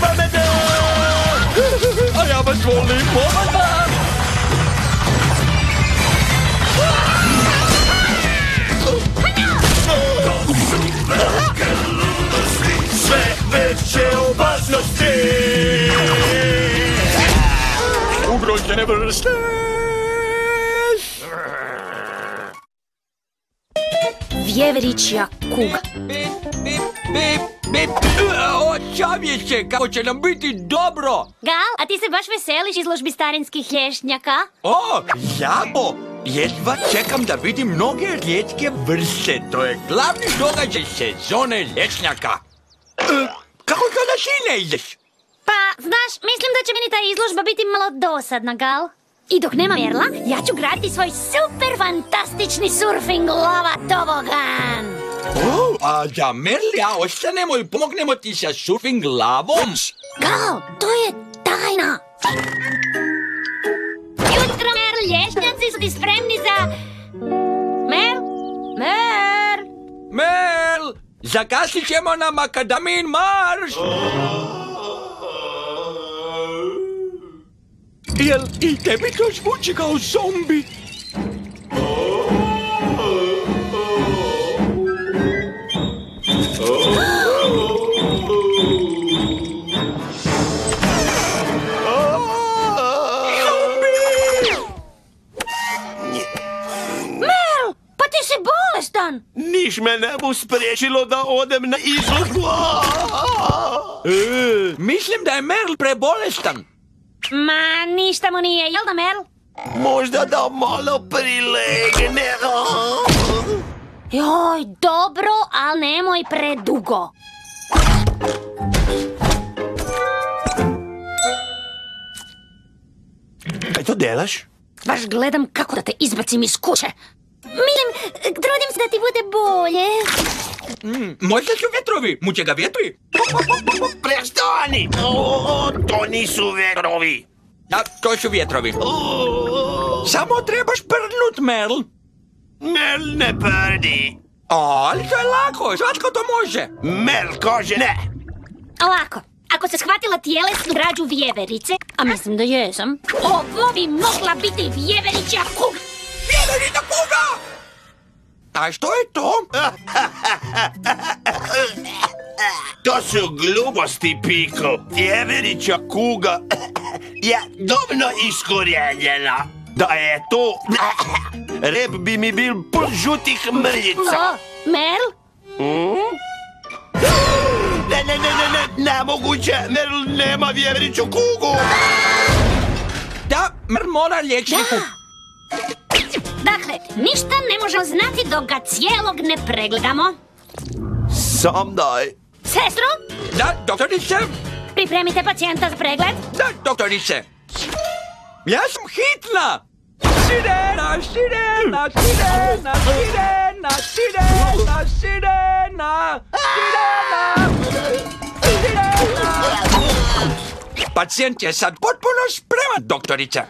pametno! A ja vas volim, oba Sve veće opasnosti! Ugrožene vrste! Vjeveričja kuga. Bip, bip, bip, bip. O, čavjeće, kako će nam biti dobro. Gal, a ti se baš veseliš izložbi starinskih lješnjaka? O, jabo, jedva čekam da vidim mnoge rijetke vrste. To je glavni događaj sezone lješnjaka. E, kako to da ti ne ideš? Pa, znaš, mislim da će meni ta izložba biti malo dosadna, Gal. I dok nema Merla, ja ću graditi svoj super fantastični surfing lava tobogan. O, a ja ostanemo i pomognemo ti sa surfing lavom? Gal, to je tajna. Jutro, Merl, lješnjaci su ti spremni za... Merl? Merl? Mel, zakasnit ćemo na makadamin marš. Jel i tebi to zvuči kao zombi? Niš me ne bu spriječilo da odem na izložbu. E, mislim da je Merl prebolestan. Ma, ništa mu nije, jel da, Merl? Možda da malo prilegne. Joj, dobro, ali nemoj predugo. Kaj to delaš? Baš gledam kako da te izbacim iz kuće. Mislim, trudim se da ti bude bolje. Možda su vjetrovi, muće ga vjetri. Prestani! O, to nisu vetrovi. Da, to su vjetrovi. Samo trebaš prdnut, Merl. Mel ne prdi. Ali to je lako, svatko to može. Mel kaže ne. Ovako, ako se shvatila tjelesnu građu vjeverice, a mislim da jesam, ovo bi mogla biti vjeverića kuga. Vjeverita kuga! A što je to? To su gluposti, Piko. Vjeverića kuga je dobno iskorijenjena. Da je to... Rep bi mi bil pun žutih mrljica. Merl? Ne, ne, ne, ne, ne, nemoguće. Merl nema vjeveriću kugu. Da, Merl mora liječniku. Dakle, ništa ne možemo znati dok ga cijelog ne pregledamo. Sam daj. Sestro, Da, doktorice. Pripremite pacijenta za pregled. Da, doktorice. Ja sam hitna. Sirena, sirena, sirena, sirena, sirena, sirena, sirena, sirena. Pacijent je sad potpuno spreman, doktorice.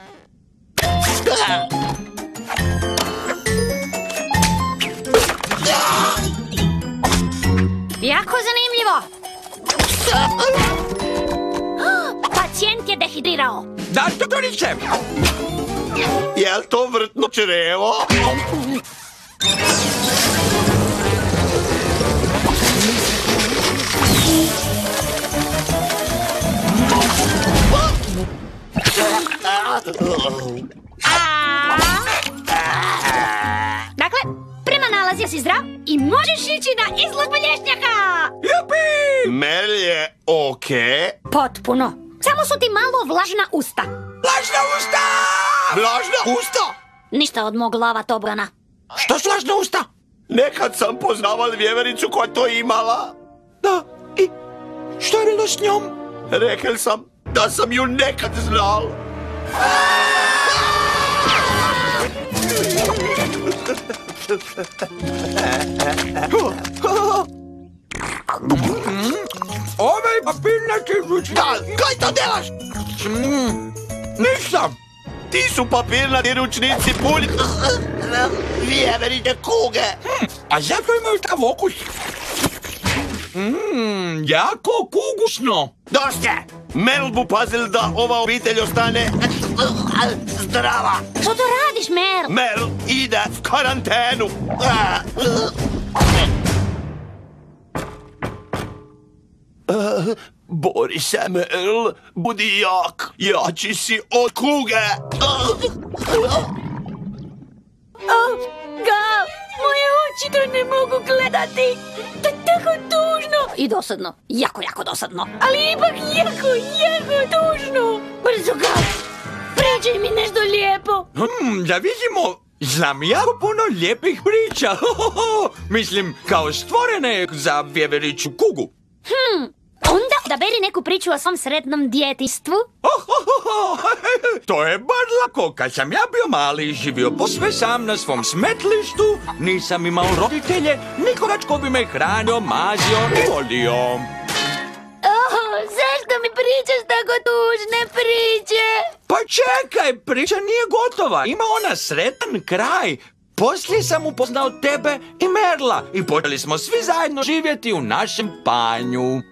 Jako zanimljivo. Pacijent je dehidrirao. Da, doktorice. Jel to vrtno črevo? A... Dakle, prema nalazi si zdrav i možeš ići na izložbu lješnjaka. Jupi! Mel je okej. Potpuno. Samo su ti malo vlažna usta. Lažna usta! Vlažna usta? Ništa od mog lava tobgana. Što su lažna usta? Nekad sam poznaval vjevericu koja to imala. Da, i što je bilo s njom? Rekel sam da sam ju nekad znal. Ovaj papirnati ručnik... Da, kaj to delaš? Ništa! Ti su papirnati ručnici puni vjeverine kuge. A zato imaju takav okus. Mmm, jako kugusno. Dosta! Merl bu pazil da ova obitelj ostane zdrava. Što to radiš, Merl? Merl ide v karantenu. Bori se. Budi jak. Jači si od kuge. Gal, moje oči to ne mogu gledati. To je tako tužno. I dosadno. Jako, jako dosadno. Ali ipak jako, jako tužno. Brzo, Gal. Pričaj mi nešto lijepo. Hmm, da vidimo. Znam jako puno lijepih priča. Mislim, kao stvorene za vjeveriću kugu. Onda odaberi neku priču o svom sretnom djetistvu. To je bar lako. Kad sam ja bio mali i živio posve sam na svom smetlištu, nisam imao roditelje, nikoga tko bi me hranio, mazio i volio. Oh, zašto mi pričaš tako tužne priče? Pa čekaj, priča nije gotova. Ima ona sretan kraj. Poslije sam upoznao tebe i Merla i počeli smo svi zajedno živjeti u našem panju.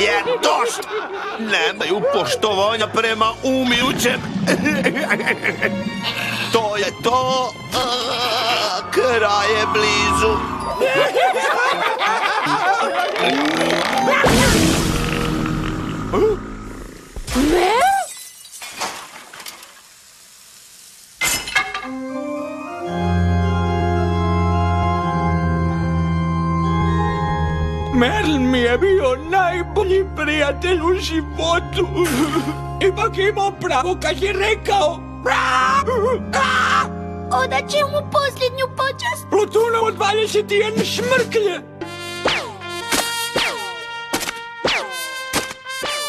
je došlo. Nemaju poštovanja prema umijućem. To je to. Kraj je blizu. Merl mi je bio najbolji prijatelj u životu. Ipak je imao pravo kad je rekao Odat će mu posljednju počast. Plutonom od 21 šmrklje.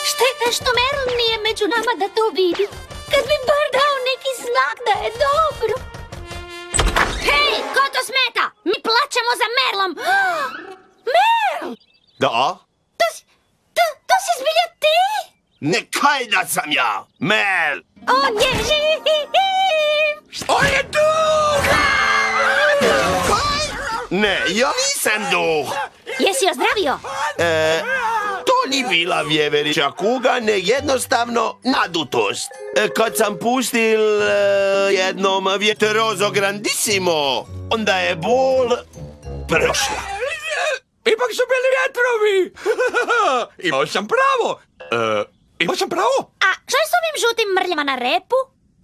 Šteta što Merl nije među nama da to vidi. Kad bi bar dao neki znak da je dobro. Hej, ko to smeta? Mi plaćamo za Merlom. Merl! Da? To si, to, to si zbilja ti? Ne kaj da sam ja. Mel. On je živ! On je tu! Ne, ja nisam duh. Jesi ozdravio? E, to ni bila vjeverića kuga, ne jednostavno nadutost. E, kad sam pustil e, jednom vjeterozo grandissimo, onda je bol prošla. Ipak su bili vjetrovi! Imao sam pravo! E, imao sam pravo? A što je s ovim žutim mrljama na repu?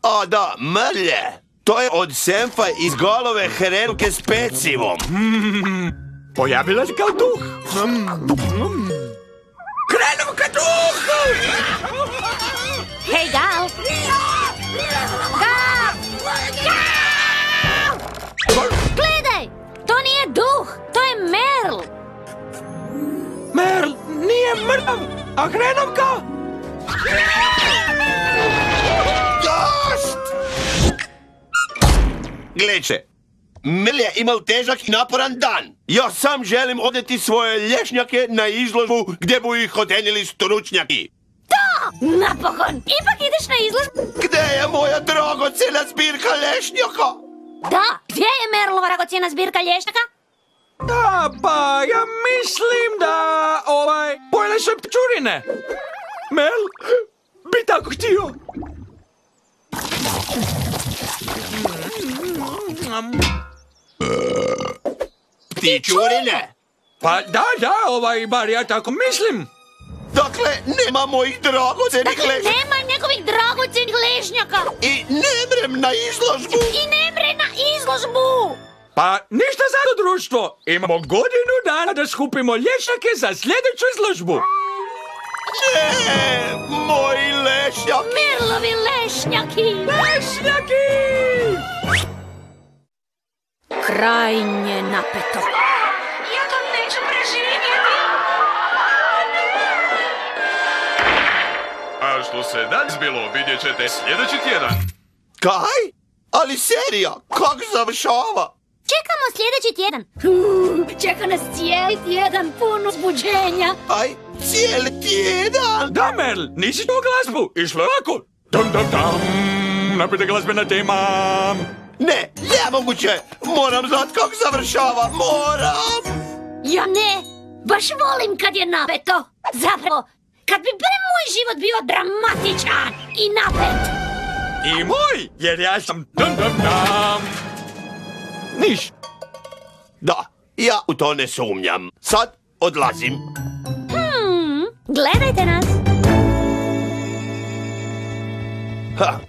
A da, mrlje. To je od senfa iz golove herenke s pecivom. Pojavila se kao duh. Krenuo ka duh! Hej, Gal! Gal! Gal! Gledaj! To nije duh, mrtav, a Hrenovka? Dost! Gleče, Mel je imao težak i naporan dan. Ja sam želim odneti svoje lješnjake na izložbu gdje bu ih odenili stručnjaki. Napokon! Ipak ideš na izložbu? Gdje je moja dragocjena zbirka lješnjaka? Da! Gdje je Merlova ragocjena zbirka lješnjaka? Da, pa ja mislim da ovaj... Pojele su je pčurine. Mel, bi tako htio. Ptičurine? Pa da, da, ovaj, bar ja tako mislim. Dakle, nema mojih dragocjenih Dakle, lješnjaka. nema njegovih dragocjenih lešnjaka! I ne mrem na izložbu. I ne bre na izložbu! Pa ništa za to društvo. Imamo godinu dana da skupimo lješnjake za sljedeću izložbu. Ne, moji lešnjaki. Merlovi lešnjaki! Lješnjaki! Krajnje napeto. Ja to neću preživjeti. što se danas zbilo vidjet ćete sljedeći tjedan. Kaj? Ali serija, kako završava? Čekamo sljedeći tjedan. Uuu, čeka nas cijeli tjedan pun uzbuđenja. Aj, cijeli tjedan. Da, Merl, nisi to glazbu. Išlo je ovako. Dum, dum, dum. Napite glazbena tema. Ne, nemoguće. Moram znat kako završava. Moram. Ja ne, baš volim kad je napeto. Zapravo, kad bi bre moj život bio dramatičan i napet. I moj, jer ja sam dum, dum, dum. Niš. Da, ja u to ne sumnjam. Sad odlazim. Hmm, gledajte nas. Ha,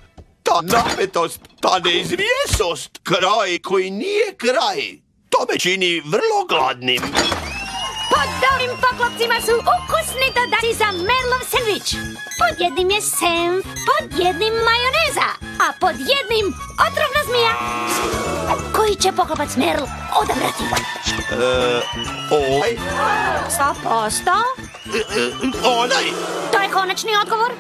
ta napetost, ta neizvjesnost, kraj koji nije kraj. To me čini vrlo gladnim. Dobrim poklopcima su ukusni dodaci za Merlov sandvič. Pod jednim je sem, pod jednim majoneza, a pod jednim otrovna zmija. Koji će poklopac Merl odabrati? E, ovaj, 100%? e, e, onaj. To je konačni odgovor.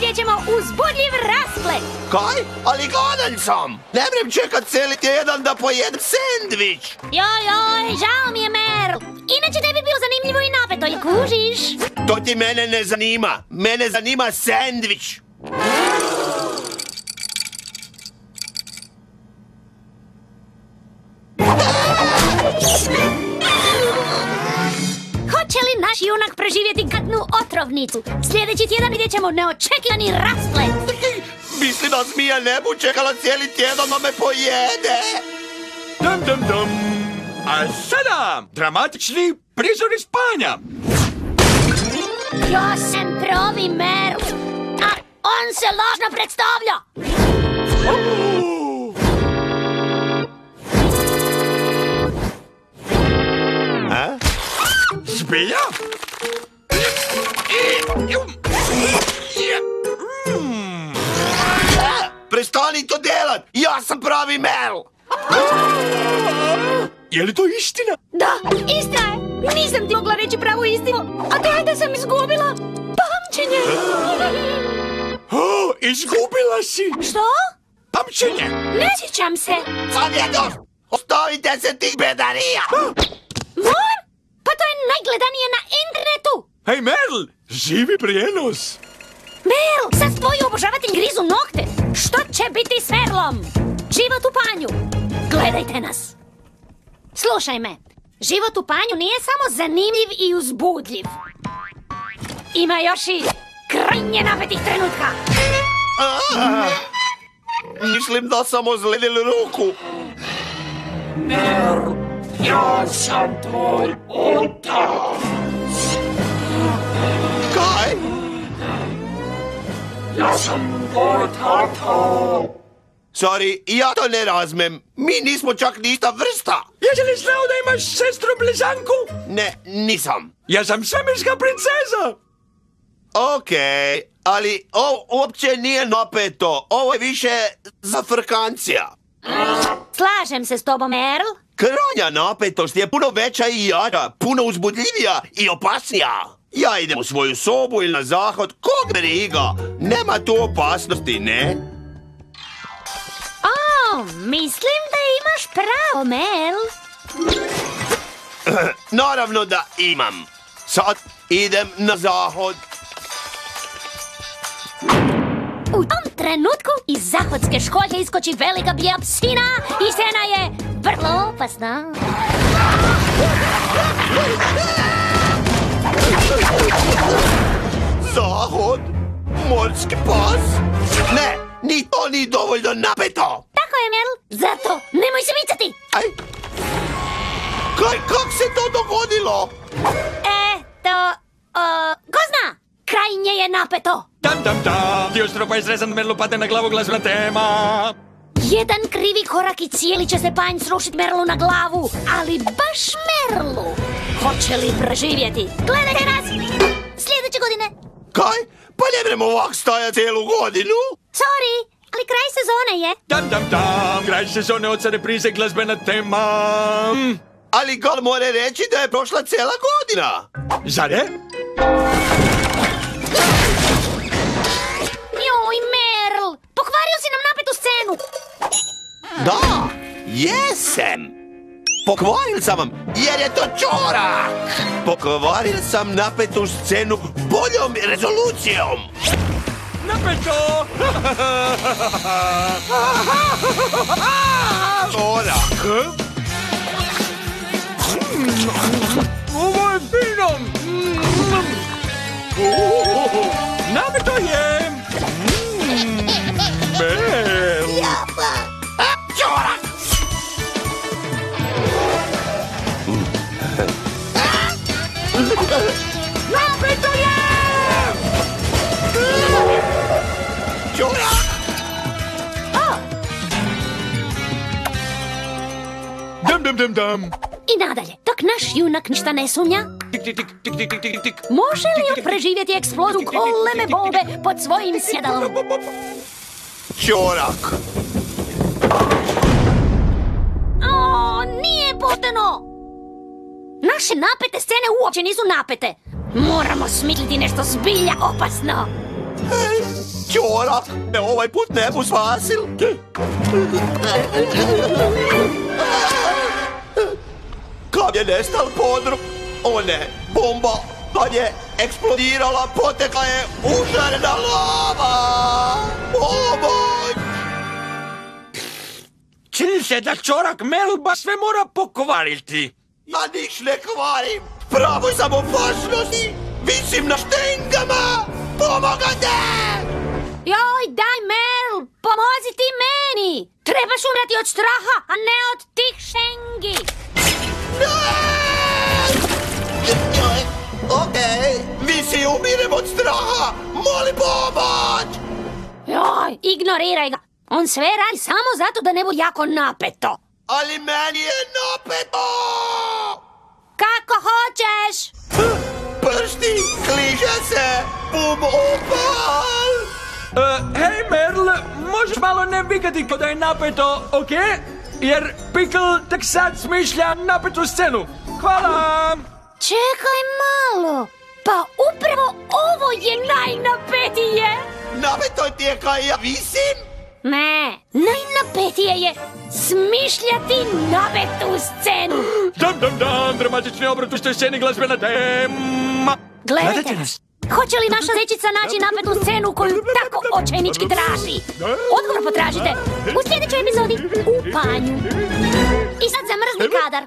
Vidjet ćemo uzbudljiv rasplet. Kaj? Ali gladan sam. Ne mrem čekat cijeli tjedan da pojedem sendvič. Joj, joj, žao mi je Merl. Inače tebi bilo zanimljivo i napeto, i kužiš? To ti mene ne zanima. Mene zanima sendvič. Naš junak preživjeti gadnu otrovnicu? Sljedeći tjedan vidjet ćemo neočekivani rasplet. Misli da zmija ne bu čekala cijeli tjedan da me pojede. Dum, dum, dum. A sada, dramatični prizori spanja. Ja sam pravi Merl, a on se lažno predstavlja. Zbilja? Prestani to delat. Ja sam pravi Mel. Je li to istina? Da, istina je. Nisam ti mogla reći pravu istinu, a to je da sam izgubila pamćenje. Izgubila si Što? pamćenje. Ne sjećam se. Sad je došlo. Ostavite se tih bedarija. Mor? Pa to je najgledanije na internetu. Hej, Merl, živi prijenos. Merl, sad tvoji obožavatelj grizu nokte. Što će biti s Merlom? Život u panju. Gledajte nas. Slušaj me. Život u panju nije samo zanimljiv i uzbudljiv. Ima još i krajnje napetih trenutka. Mislim da sam ozledil ruku. Jordsamtal och dans. Kaj? Jaz sem tvoj tata. Sorry, ja to ne razumem. Mi nismo čak ista vrsta. Jaz sem mislil, da imaš sestro blizanko. Ne, nisem. Jaz sem samiška princeza. Ok, ali ovo uopće nije napeto. Ovo je više zafrkancija. Slažem se s tobom, Erl. Kranja napetost je puno veća i jača, puno uzbudljivija i opasnija. Ja idem u svoju sobu ili na zahod, kog briga. Nema tu opasnosti, ne? O, mislim da imaš pravo, Merl. Naravno da imam. Sad idem na zahod. Trenutku iz zahodske školje iskoči velika bijela psina i scena je vrlo opasna. Zahod? Morski pas? Ne, ni to ni dovoljno napeto. Tako je, Merl. Zato nemoj se micati. Aj. Kaj, kak se to dogodilo? E, to... O, ko zna? Krajnje je napeto. Dam, dam, dam. Dio stropa izrezan, Merlu padne na glavu glazbena tema. Jedan krivi korak i cijeli će se panj srušit Merlu na glavu. Ali baš Merlu. Hoće li preživjeti? Gledajte nas! Sljedeće godine. Kaj? Pa ne vremo ovak stajati cijelu godinu? Sorry, ali kraj sezone je. Tam, tam, tam, kraj sezone od sa reprize glazbena tema. Mm, Ali Gal mora reći da je prošla cijela godina. Zar pokvario si nam napetu scenu. Da, jesam. Pokvaril sam vam, jer je to čorak. Pokvaril sam napetu scenu boljom rezolucijom. Napeto! Čorak. Ovo je fino! Napeto je! Dam, dam! I nadalje, dok naš junak ništa ne sumnja, Tik, tik, tik, može li on preživjeti eksploziju goleme bombe pod svojim sjedalom? Čorak. O, nije poteno! Naše napete scene uopće nisu napete. Moramo smisliti nešto zbilja opasno. Čorak, me ovaj put ne bu spasil. Kad je nestal podrum, one bomba, kad je eksplodirala, potekla je užarena lava. Pomoć! Čini se da čorak Melba sve mora pokvariti. Ja niš ne kvarim, pravo sam opasnosti, visim na štengama, pomogate! Joj, daj Merl, pomozi ti meni! Trebaš umreti od straha, a ne od tih šengi. Okej, vi si umirem od straha, molim pomoć! Joj, ignoriraj ga. On sve radi samo zato da ne bude jako napeto. Ali meni je napeto! Kako hoćeš? Pršti, kliže se, bum opal! Uh, hej Merl, možeš malo ne vikati kada je napeto, ok? Jer Pickle tek sad smišlja napetu scenu. Hvala! Čekaj malo. Pa upravo ovo je najnapetije. Napeto ti je kaj ja visim? Ne, najnapetije je smišljati napetu scenu. Dam, dam, dam, dramatični obrat u što sceni glazbena tema. Gledajte nas. Hoće li naša zečica naći napetu scenu koju tako očajnički traži? Odgovor potražite u sljedećoj epizodi u panju. I sad zamrzli kadar.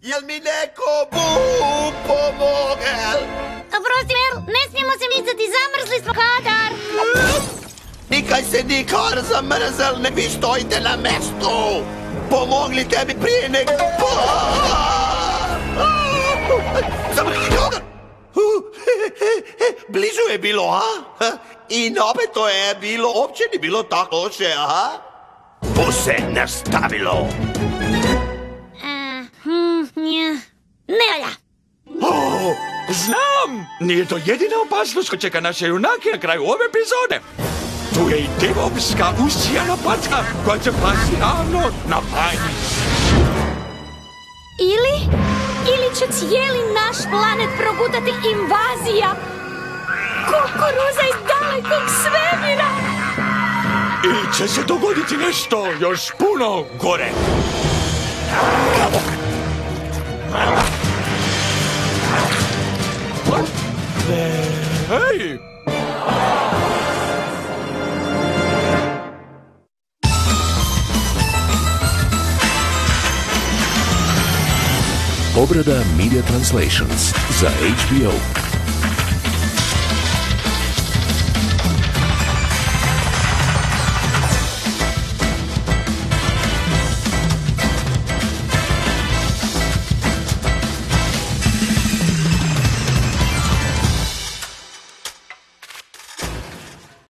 Jel mi neko bum pomogel? Prosti, Merl, ne smijemo se micati, zamrzli smo kadar. Nikaj se nikar zamrzel, ne vi stojite na mestu! Pomogli tebi prije nek... Kadar! Blizu je bilo, a? I napeto je bilo, uopće ni bilo tako loše, a? Bu se nastavilo. E, hm. Ne valja. Oh, znam! Nije to jedina opasnost koja čeka naše junake na kraju ove epizode. Tu je i devovska usijana packa koja će pasti ravno na panj. Ili, ili će cijeli naš planet progutati invazija kukuruza iz dalekog svemira. Ili će se dogoditi nešto još puno gore. Hej! Obrada Media Translations za HBO.